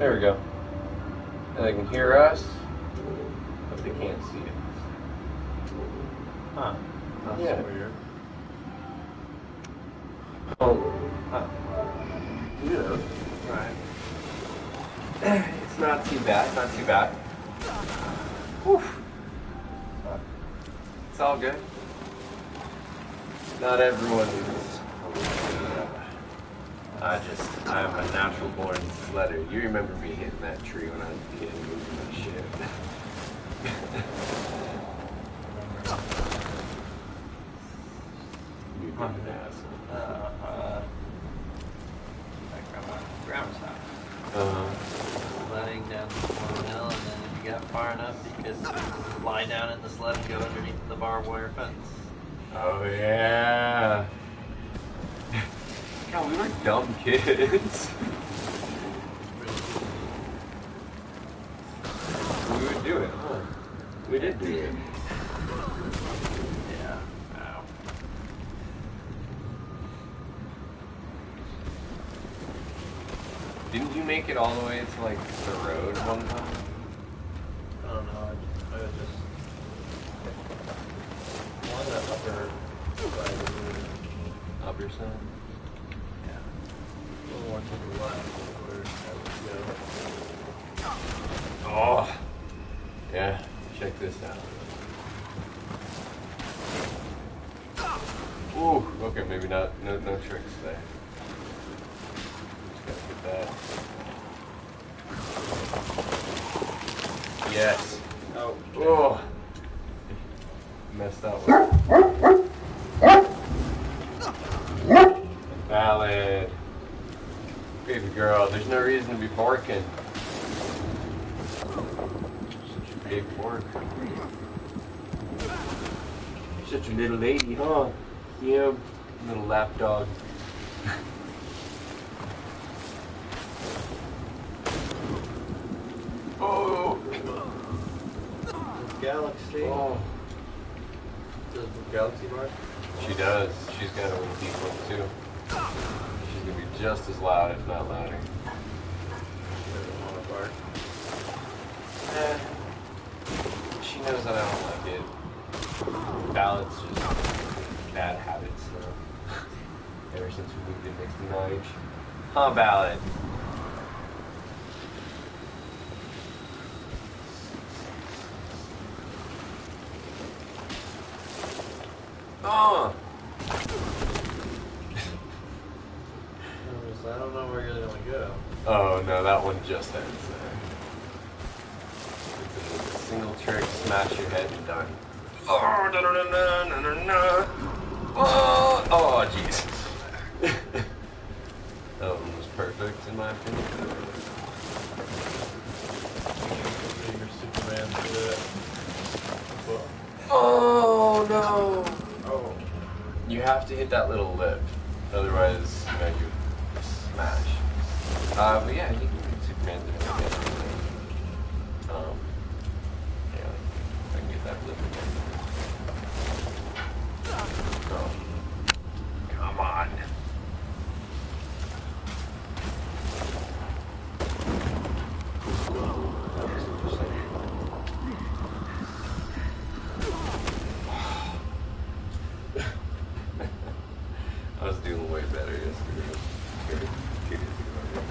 There we go. And they can hear us, but they can't see it. Huh. That's Yeah. weird. Oh, Huh. you know. Right. It's not too bad, not too bad. Whew. It's all good. Not everyone is. I just, I'm a natural born sledder. You remember me hitting that tree when I was a kid and moving that shit. Be an asshole. Uh, uh, at grandma, grandma's house. Uh, Sledding down the long hill, and then if you got far enough, you could lie down in the sled and go underneath the barbed wire fence. oh yeah. God, we were dumb kids. we would do it, huh? We did do it. Yeah. Didn't you make it all the way to like the road one time? I don't know. I, I was just on that upper side of the Upper side? yeah, a little more to the left where I would go. Oh. Yeah. Check this out. Ooh. Okay, maybe not. No, no tricks there. Just gotta get that. Yes. Oh. Oh. Messed up. With Valid. Baby girl, there's no reason to be barking. Such a big bark. Such a little lady, huh? Yeah, little lap dog. oh. Galaxy. oh. Does Galaxy mark? She does. She's got a little deep one too. She's gonna be just as loud, if not louder. She doesn't want to bark. Eh. She knows that I don't like it. Ballots just bad habits now. Ever since we moved to Nige. Huh, Ballot? Oh! I don't know where you're gonna go. Oh no, that one just ends there. It's a single trick, smash your head and done. Oh, no, no, no, no, no, no. Oh, oh, Jesus. that one was perfect in my opinion. You're Superman to it. Oh no! oh. You have to hit that little lip, otherwise, you know, you smash. Uh, but yeah, you can do Superman to it again. Um, yeah, if I can get that lip again. Oh. Come on. That was interesting. I was doing way better yesterday. Two two days ago.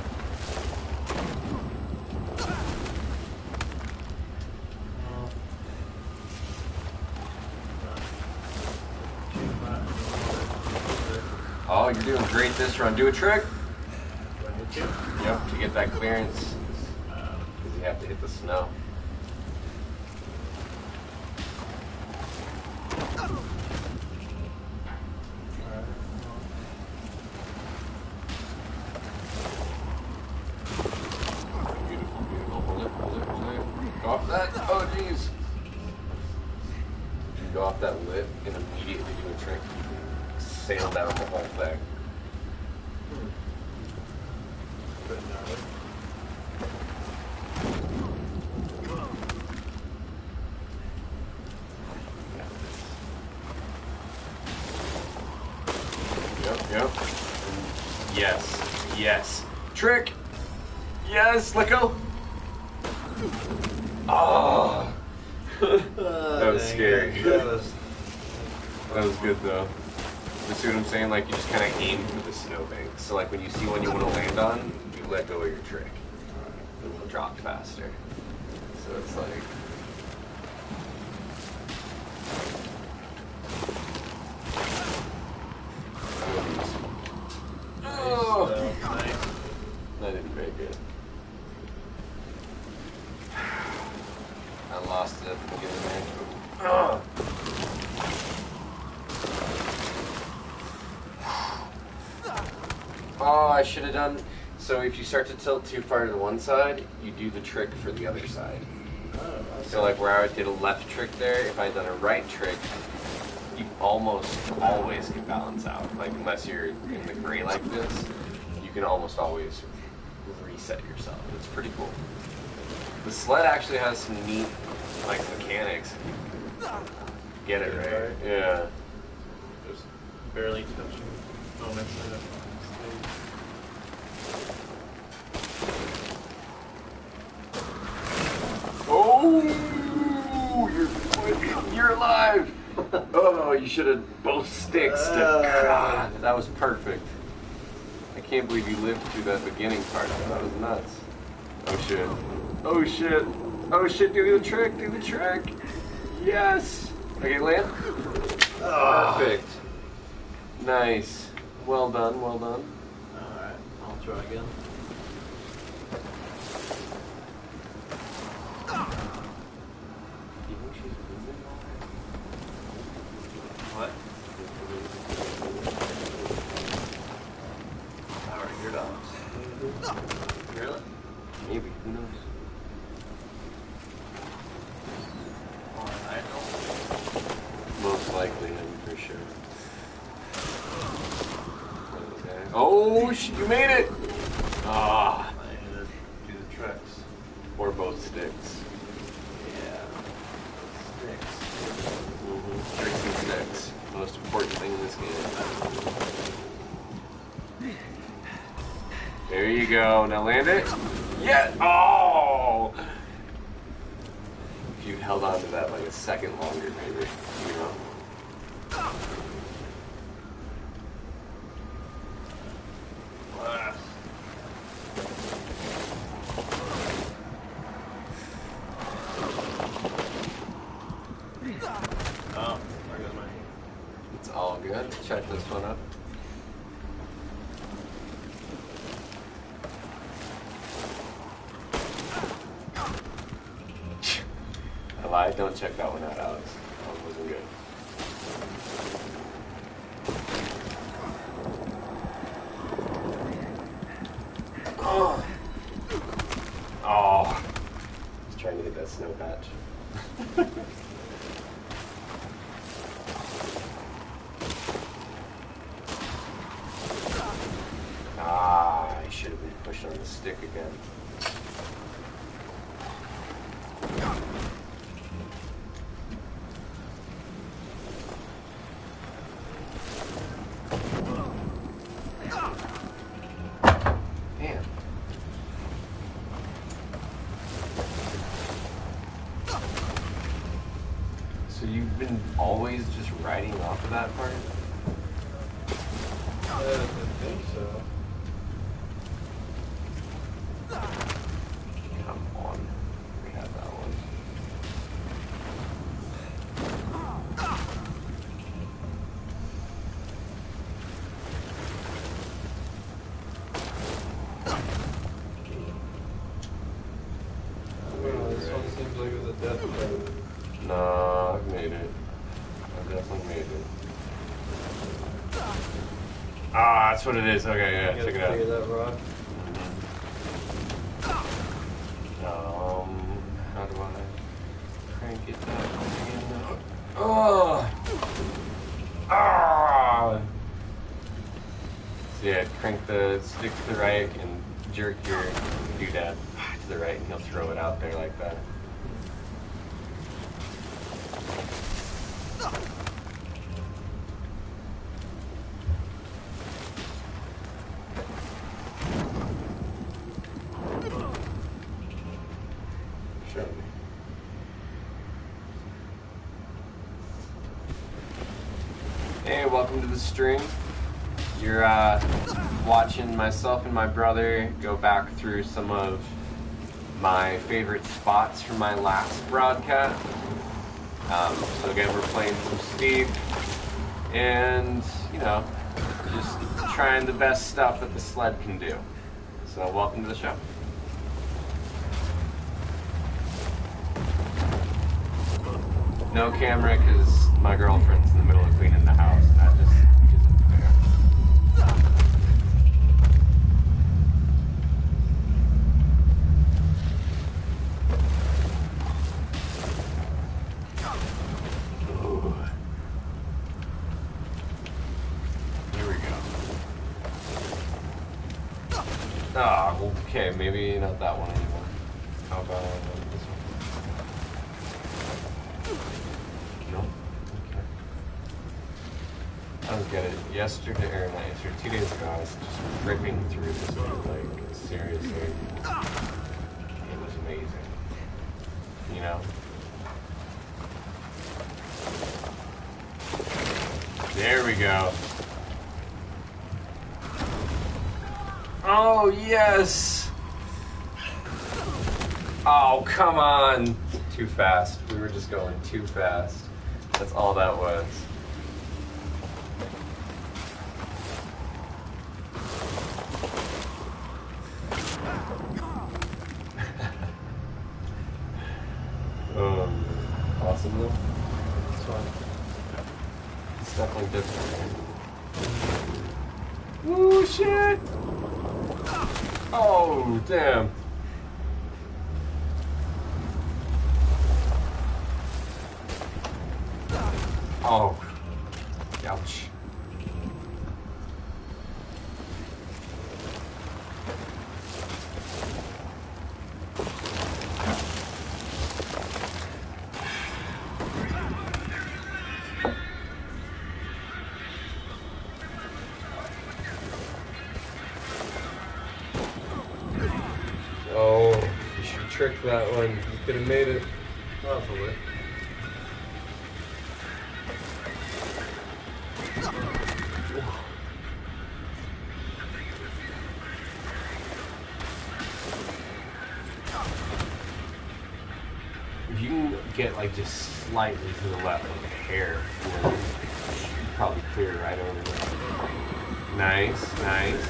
You're doing great this run. Do a trick. Yep, to get that clearance. Uh, because you have to hit the snow. Beautiful, beautiful. Hold it, hold it, hold it. Go off that. Oh, jeez. You go off that lip and immediately do a trick. Sail down the whole thing. Yep, yep. Yes, yes. Trick! Yes, let go. Oh. that was scary. That was. That was good though. You see what I'm saying? Like you just kind of aim for the snowbank. So like when you see one you want to land on, you let go of your trick. It will drop faster. So it's like. Oh, So, nice. that didn't very good. I lost it at the beginning there. Ugh. Oh, I should have done. So if you start to tilt too far to one side, you do the trick for the other side. Oh, So like where I did a left trick there, if I had done a right trick, you almost always can balance out. Like unless you're in the gray like this, you can almost always reset yourself. It's pretty cool. The sled actually has some neat like mechanics. if you Get it right? Yeah. Just barely touching moments in the stage. Oh, you're you're alive. Oh, you should have both sticks. To, Uh. God, that was perfect. I can't believe you lived through that beginning part. That was nuts. Oh shit. Oh shit. Oh shit. Do the trick. Do the trick. Yes. Okay, land. Perfect. Nice. Well done. Well done. Alright, I'll try again. You think she's moving What? Alright, your dogs. Really? Maybe. Who knows? Alright, Most likely, I'm for sure. Okay. Oh, you made it! Ah, I do the tricks. or both sticks. Yeah. Sticks. Mm-hmm. Tricks and sticks. Most important thing in this game. There you go. Now land it. Yeah. Oh! If you held on to that like a second longer, maybe. You know. Last. Oh, there goes my It's all good. Check this one up. I lied. Don't check that one out, Alex. That one wasn't good. Oh. Oh. Just trying to hit that snow patch. Ah, I should have been pushed on the stick again. Damn. So you've been always just riding off of that part? I think so. Come on. We had that one. Oh, this one seems like it was a death trap. No, I've made it. I've definitely made it. Ah, that's what it is. Okay, yeah, check it out. that rock. Um, how do I crank it back again? Oh! Ah! So yeah, crank the stick to the right and jerk your doodad to the right, and he'll throw it out there like that. Sure. Hey, welcome to the stream. You're uh, watching myself and my brother go back through some of my favorite spots from my last broadcast. Um, so again, we're playing some Steep, and you know, just trying the best stuff that the sled can do. So welcome to the show. No camera because my girlfriend's in the middle of cleaning the house. and That just isn't fair. Ooh. Here we go. Ah, okay, maybe not that one anymore. How about this one? No? Okay. I don't get it. Yesterday, or not yesterday, two days ago, I was just ripping through this one, like, seriously. It was amazing. You know? There we go. Oh, Oh, come on! Too fast. We were just going too fast. That's all that was. um, awesome though. It's fun. It's definitely different. Right? Ooh, shit! Oh, damn. Oh. Ouch. Oh, you should have tricked that one. You could have made it. Possibly. If you can get like just slightly to the left, like a hair, you probably clear right over there. Nice, nice.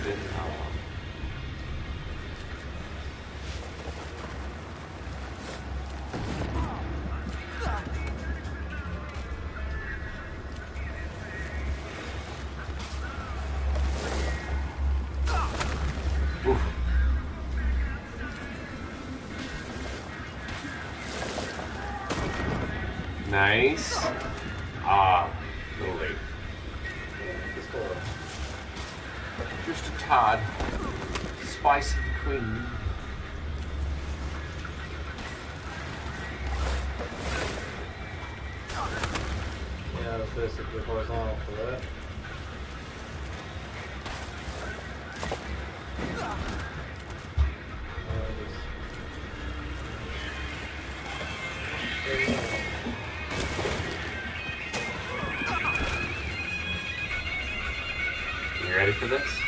For this?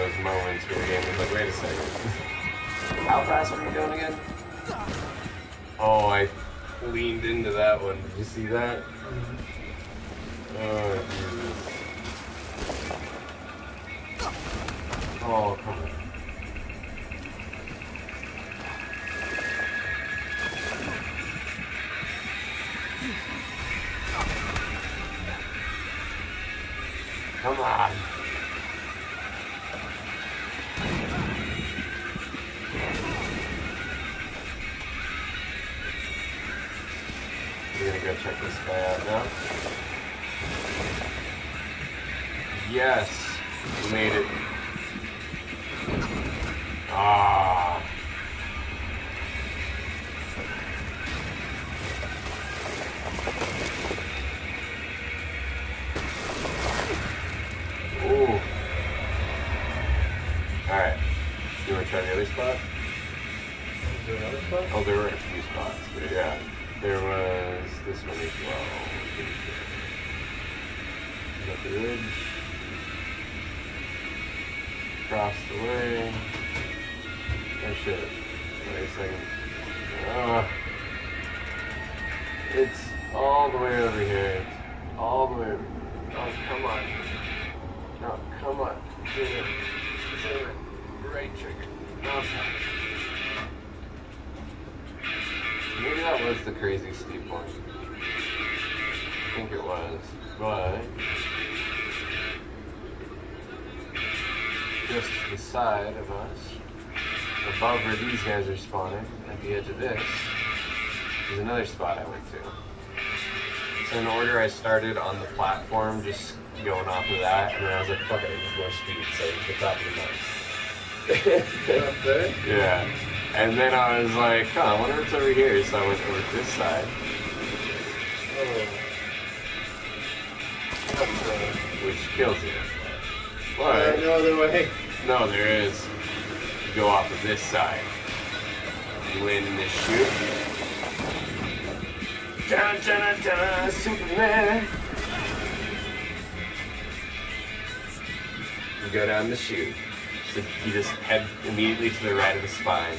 Was just one those moments where the game was like, wait a second. How fast were you going again? Oh, I leaned into that one. Did you see that? Mm-hmm. Oh, Jesus. Oh, come on. Come on. Yes, we made it. Ah. Ooh. Alright. You wanna try the other spot? Is there another spot? Oh, there were a few spots, but yeah. There was this one as well. Got the ridge. Across the way. Oh shit. Wait a second. Uh, it's all the way over here. It's all the way over Oh, come on. No, come on. Do it. Right trigger. No, Maybe that was the crazy steep one. I think it was, but just to the side of us, above where these guys are spawning, at the edge of this, is another spot I went to. So in order, I started on the platform, just going off of that, and then I was like, fuck it, I need more speed, so I the top of the mountain. Up there? Yeah. And then I was like, huh, I wonder what's over here. So I went over this side, Oh. Which kills you. Uh, But no other way. no, there is. You go off of this side. You land in this chute. Dun, dun, dun, Superman. You go down the chute. So you just head immediately to the right of the spine.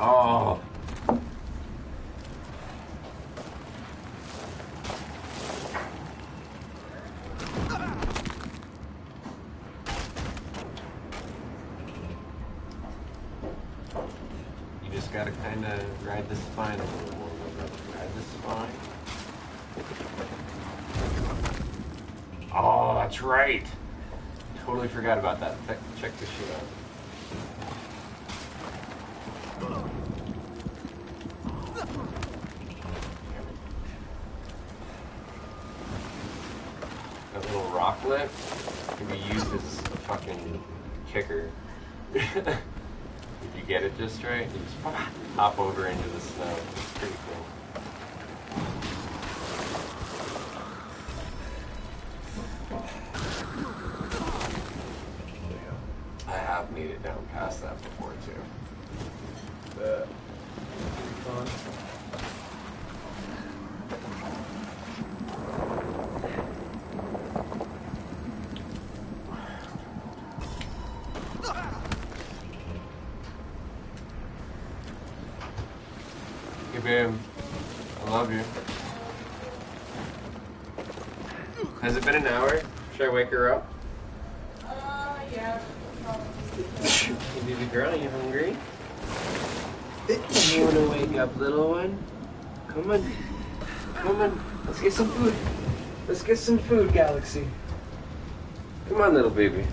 Oh. You just gotta kind of ride the spine a little more. Ride the spine. Oh, that's right. Totally forgot about that. Check this shit out. made it down past that before too. some food, Galaxy. Come on, little baby.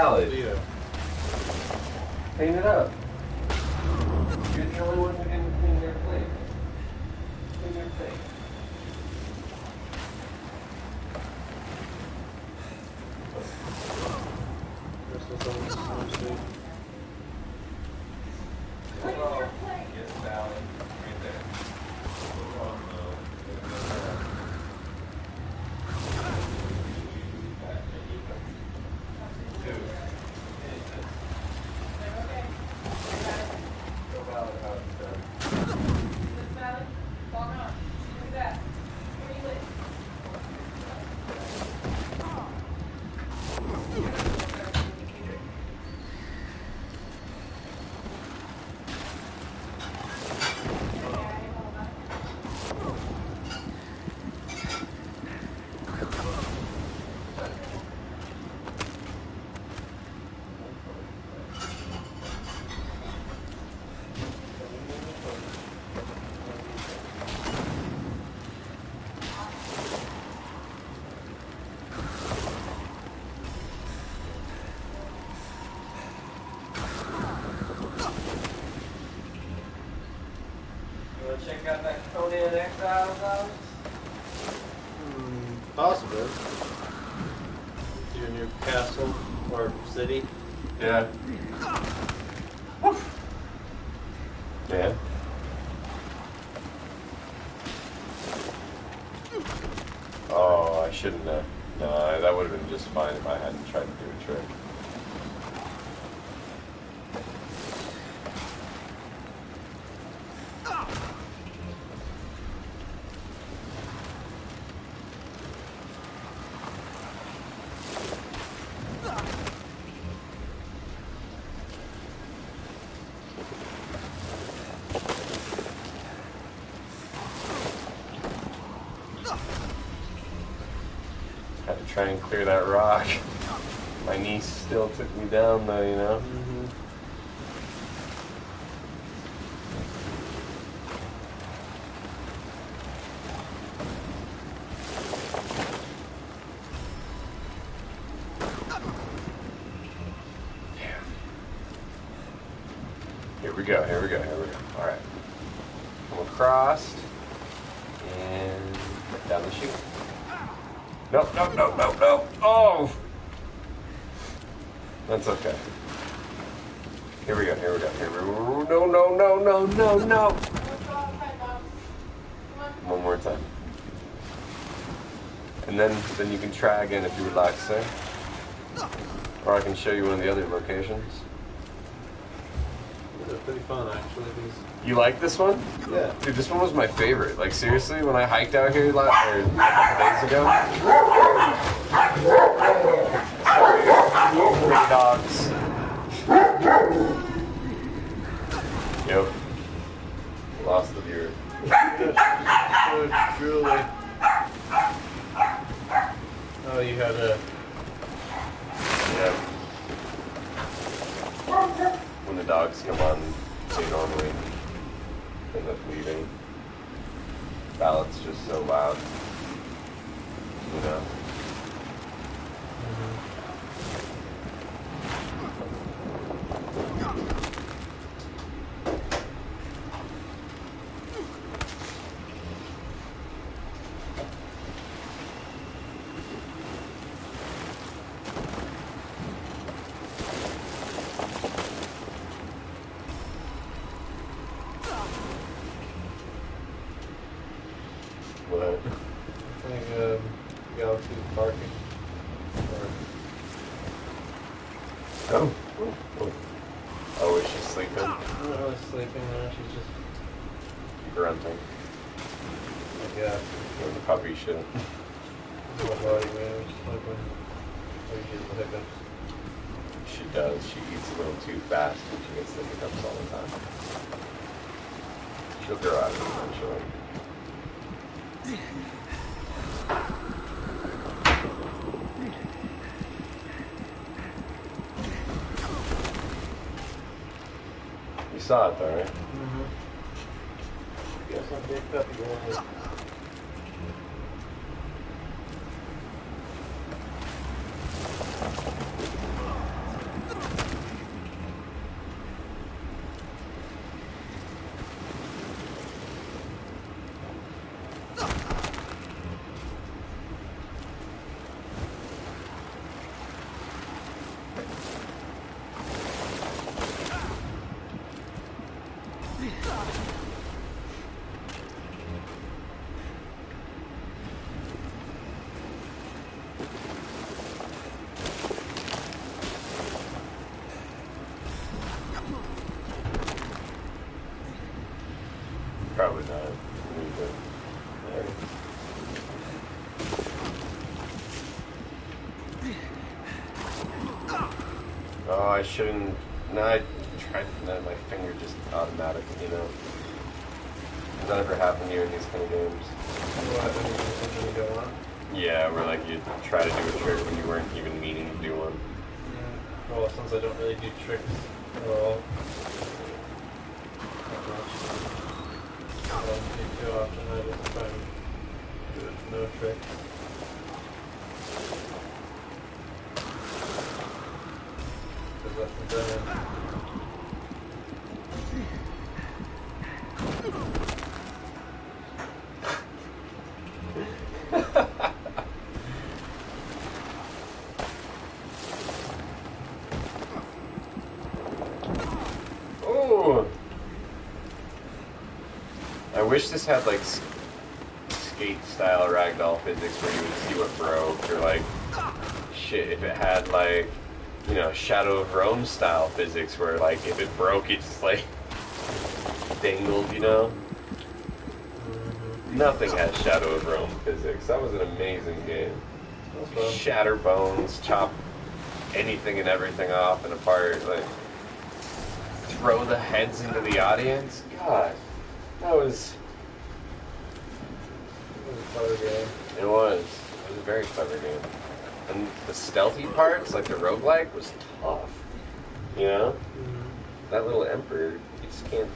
Valid. Vito. Clean it up. You're the only one who didn't clean their plate. Clean their plate. This was on the same street. Clean your plate. Yes, Valid. Right there. Oh, no. Two. Okay. Go Valid how it's done. This valid? Log on. Who's that? Where you live? You wanna check out that Conan Exiles house? Hmm, possibly. Your new castle or city. Yeah. Yeah. Oh, I shouldn't have. No, that would have been just fine if I hadn't tried to do a trick. Had to try and clear that rock. My niece still took me down though, you know? Mm-hmm. Here we go, here we go, here we go. Alright. Come across. And down the chute. Nope, nope, nope, nope, nope. Oh! That's okay. Here we go, here we go, here we go. No, no, no, no, no, no. Let's go outside, Bob. Come on. One more time. And then, then you can try again if you would like, sir. Or I can show you one of the other locations. They're pretty fun, actually. These. You like this one? Yeah. Dude, this one was my favorite. Like seriously, when I hiked out here last, or er, a couple days ago. Dogs. Oh, you had a. Yep. When the dogs come on, they normally end up leaving. Ballot's just so loud. You know. What? I think um, Galaxy parking. Or, Oh. Oh, oh is she sleeping? I'm not really sleeping now. She's just. Grunting. Yeah. Or the puppy shit. My body moves. Like when. Like she has the hiccups. She does. She eats a little too fast and she gets the hiccups all the time. She'll grow out of it eventually. You saw it though, right? I shouldn't. No, I tried. No, my finger just automatic, you know. Does that ever happen to you in these kind of games? What, when you do something you don't want? Yeah, where like you try to do a trick when you weren't even meaning to do one. Mm. Well, since I don't really do tricks at all. Not much. I don't do too often, I just try and do it with no tricks. Because that's the done. Ooh. I wish this had like skate style ragdoll physics where you would see what broke or like shit if it had like you know Shadow of Rome style physics where like if it broke it just like dangled, you know. Mm-hmm. Nothing has Shadow of Rome physics. That was an amazing game. Shatter bones, chop anything and everything off and apart, like throw the heads into the audience. God, that was It was a clever game. it was it was a very clever game. And the stealthy parts, like the roguelike, was tough. You know? Mm-hmm. That little emperor, you just can't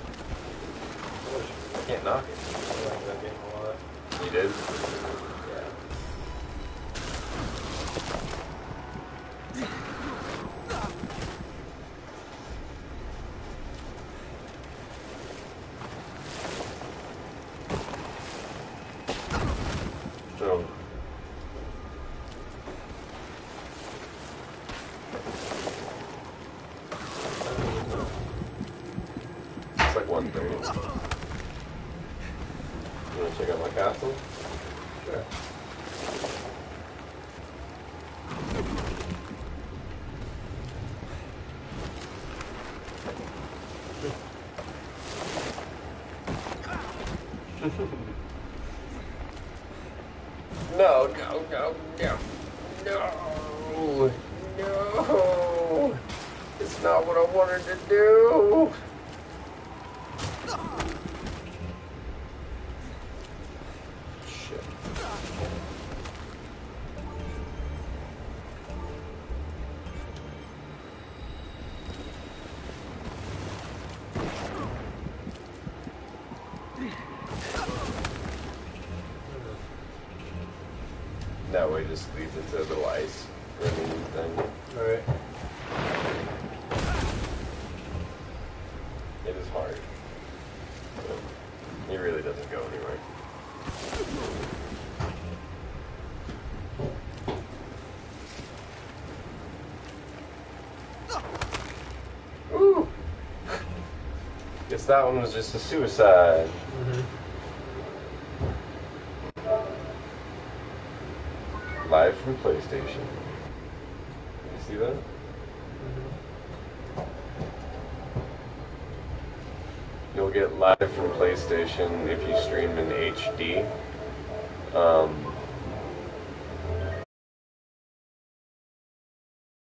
can't knock it. I like that game a lot. You did? Yeah. So it's like one thirty. You wanna check out my castle? Sure. No, no, no, no, no, no. It's not what I wanted to do. Shit. That way just leads into a little ice rimming thing. Alright. It is hard. But it really doesn't go anywhere. Ooh. That one was just a suicide. Mm-hmm. Live from PlayStation. You see that? You'll get live from PlayStation if you stream in HD. Um,